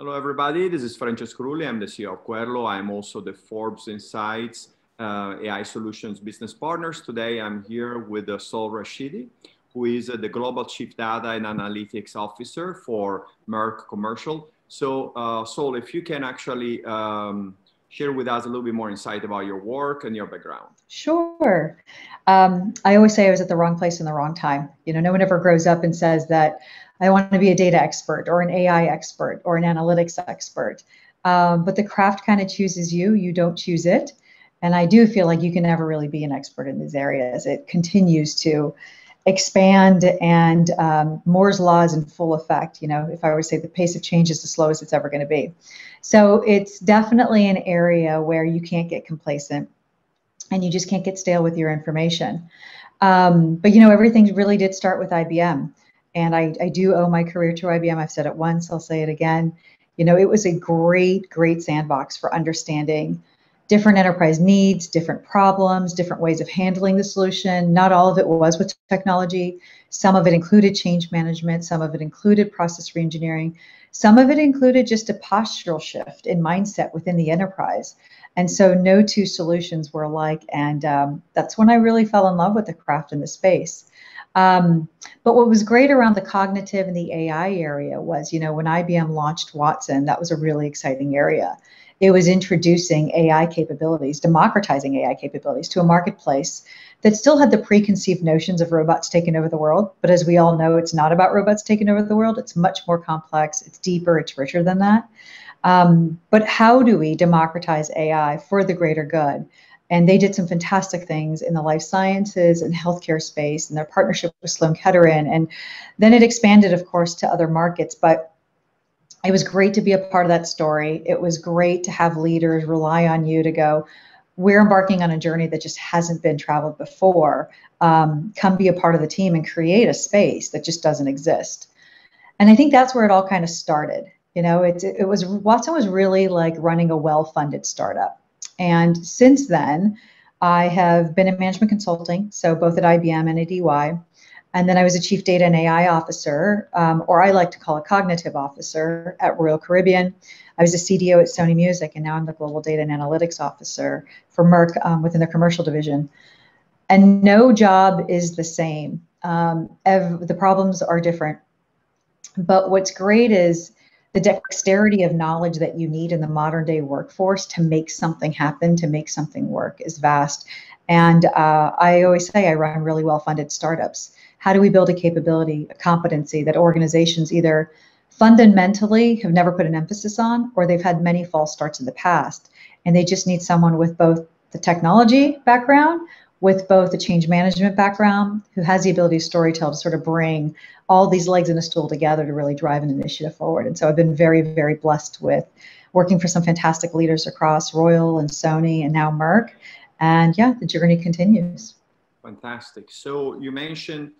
Hello, everybody. This is Francesco Rulli. I'm the CEO of Querlo. I'm also the Forbes Insights uh, AI Solutions Business Partners. Today, I'm here with uh, Sol Rashidi, who is uh, the Global Chief Data and Analytics Officer for Merck Commercial. So, uh, Sol, if you can actually um, share with us a little bit more insight about your work and your background. Sure. Um, I always say I was at the wrong place in the wrong time. You know, no one ever grows up and says that I want to be a data expert or an AI expert or an analytics expert. Um, but the craft kind of chooses you, you don't choose it. And I do feel like you can never really be an expert in these areas. It continues to expand and um, Moore's law is in full effect. You know, if I were to say the pace of change is the slowest it's ever going to be. So it's definitely an area where you can't get complacent and you just can't get stale with your information. Um, but you know, everything really did start with IBM. And I, I do owe my career to IBM. I've said it once, I'll say it again. You know, it was a great, great sandbox for understanding different enterprise needs, different problems, different ways of handling the solution. Not all of it was with technology. Some of it included change management, some of it included process reengineering, some of it included just a postural shift in mindset within the enterprise. And so no two solutions were alike. And um, that's when I really fell in love with the craft in the space. Um, but what was great around the cognitive and the AI area was, you know, when IBM launched Watson, that was a really exciting area it was introducing AI capabilities, democratizing AI capabilities to a marketplace that still had the preconceived notions of robots taking over the world. But as we all know, it's not about robots taking over the world. It's much more complex, it's deeper, it's richer than that. Um, but how do we democratize AI for the greater good? And they did some fantastic things in the life sciences and healthcare space and their partnership with Sloan Kettering. And then it expanded, of course, to other markets. But it was great to be a part of that story. It was great to have leaders rely on you to go, we're embarking on a journey that just hasn't been traveled before. Um, come be a part of the team and create a space that just doesn't exist. And I think that's where it all kind of started. You know, it, it was Watson was really like running a well funded startup. And since then, I have been in management consulting, so both at IBM and at EY. And then I was a chief data and AI officer, um, or I like to call a cognitive officer at Royal Caribbean. I was a CDO at Sony Music, and now I'm the global data and analytics officer for Merck um, within the commercial division. And no job is the same. Um, ev- the problems are different. But what's great is the dexterity of knowledge that you need in the modern day workforce to make something happen, to make something work is vast. And uh, I always say I run really well funded startups how do we build a capability, a competency that organizations either fundamentally have never put an emphasis on or they've had many false starts in the past and they just need someone with both the technology background with both a change management background who has the ability to storytell to sort of bring all these legs in a stool together to really drive an initiative forward. And so i've been very very blessed with working for some fantastic leaders across royal and sony and now merck. And yeah the journey continues. Fantastic. So you mentioned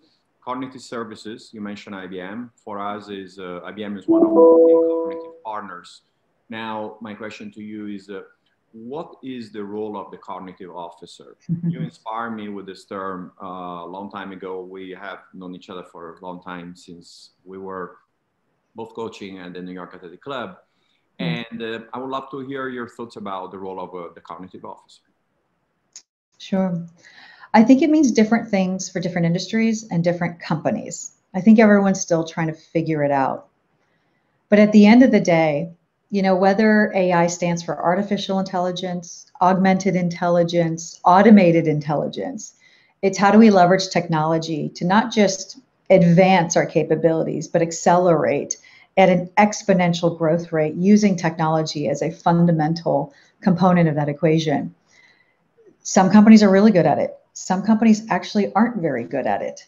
cognitive services, you mentioned IBM. For us, is uh, IBM is one of our cognitive partners. Now, my question to you is, uh, what is the role of the cognitive officer? you inspire me with this term. Uh, a long time ago, we have known each other for a long time since we were both coaching at the New York Athletic Club. Mm. And uh, I would love to hear your thoughts about the role of uh, the cognitive officer. Sure. I think it means different things for different industries and different companies. I think everyone's still trying to figure it out. But at the end of the day, you know, whether AI stands for artificial intelligence, augmented intelligence, automated intelligence, it's how do we leverage technology to not just advance our capabilities, but accelerate at an exponential growth rate using technology as a fundamental component of that equation. Some companies are really good at it some companies actually aren't very good at it.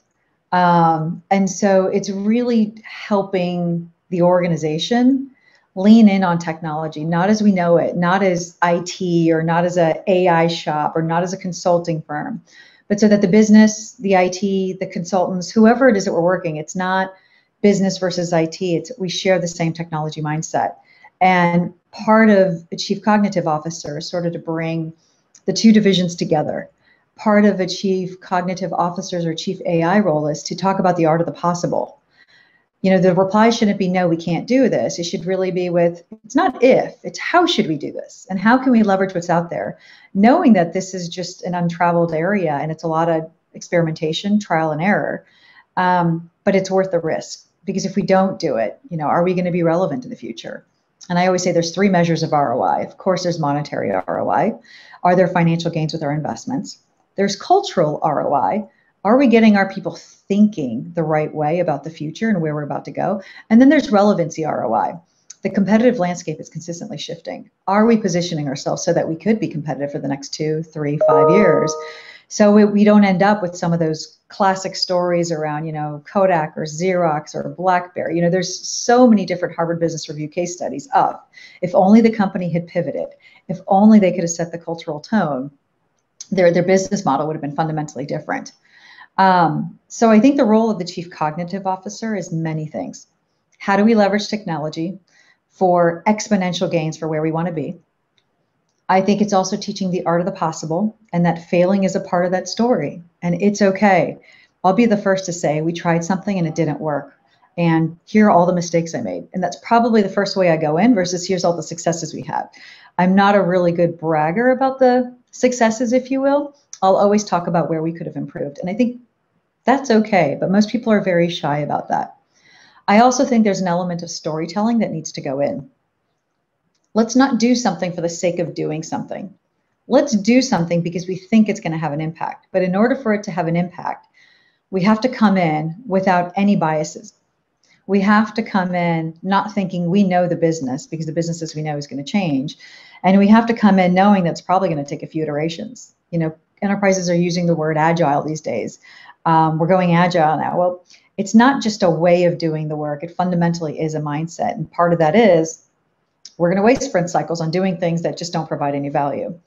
Um, and so it's really helping the organization lean in on technology, not as we know it, not as IT or not as a AI shop or not as a consulting firm, but so that the business, the IT, the consultants, whoever it is that we're working, it's not business versus IT. It's we share the same technology mindset. And part of a chief cognitive officer is sort of to bring the two divisions together part of a chief cognitive officer's or chief AI role is to talk about the art of the possible. You know, the reply shouldn't be no, we can't do this. It should really be with it's not if, it's how should we do this and how can we leverage what's out there, knowing that this is just an untraveled area and it's a lot of experimentation, trial and error. Um, but it's worth the risk because if we don't do it, you know, are we going to be relevant in the future? And I always say there's three measures of ROI. Of course, there's monetary ROI. Are there financial gains with our investments? There's cultural ROI. Are we getting our people thinking the right way about the future and where we're about to go? And then there's relevancy ROI. The competitive landscape is consistently shifting. Are we positioning ourselves so that we could be competitive for the next two, three, five years? So we, we don't end up with some of those classic stories around, you know, Kodak or Xerox or BlackBerry. You know, there's so many different Harvard Business Review case studies of If only the company had pivoted, if only they could have set the cultural tone, their, their business model would have been fundamentally different. Um, so I think the role of the chief cognitive officer is many things. How do we leverage technology for exponential gains for where we want to be? I think it's also teaching the art of the possible and that failing is a part of that story and it's okay. I'll be the first to say we tried something and it didn't work. And here are all the mistakes I made. And that's probably the first way I go in versus here's all the successes we had. I'm not a really good bragger about the successes, if you will. I'll always talk about where we could have improved. And I think that's okay, but most people are very shy about that. I also think there's an element of storytelling that needs to go in. Let's not do something for the sake of doing something. Let's do something because we think it's going to have an impact. But in order for it to have an impact, we have to come in without any biases. We have to come in not thinking we know the business because the businesses we know is going to change. And we have to come in knowing that's probably going to take a few iterations. You know, enterprises are using the word agile these days. Um, we're going agile now. Well, it's not just a way of doing the work, it fundamentally is a mindset. And part of that is we're going to waste sprint cycles on doing things that just don't provide any value.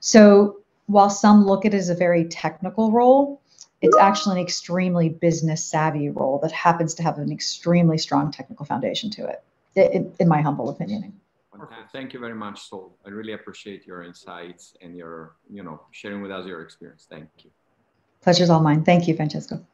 So while some look at it as a very technical role, it's actually an extremely business savvy role that happens to have an extremely strong technical foundation to it, in, in my humble opinion. Thank you very much, Sol. I really appreciate your insights and your, you know, sharing with us your experience. Thank you. Pleasure's all mine. Thank you, Francesco.